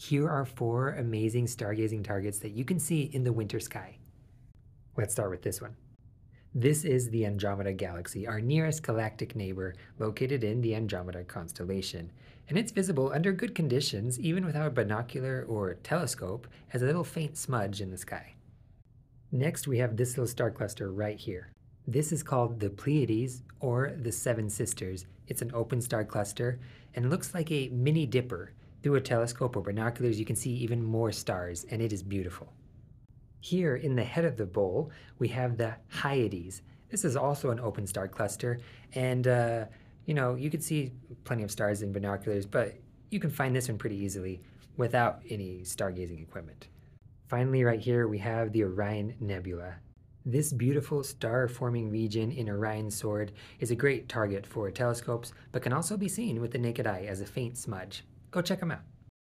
Here are four amazing stargazing targets that you can see in the winter sky. Let's start with this one. This is the Andromeda Galaxy, our nearest galactic neighbor, located in the Andromeda constellation. And it's visible under good conditions, even without a binocular or telescope, as a little faint smudge in the sky. Next, we have this little star cluster right here. This is called the Pleiades, or the Seven Sisters. It's an open star cluster, and looks like a mini dipper, through a telescope or binoculars, you can see even more stars, and it is beautiful. Here in the head of the bowl, we have the Hyades. This is also an open star cluster, and uh, you know, you can see plenty of stars in binoculars, but you can find this one pretty easily without any stargazing equipment. Finally, right here, we have the Orion Nebula. This beautiful star-forming region in Orion's sword is a great target for telescopes, but can also be seen with the naked eye as a faint smudge. Go check them out.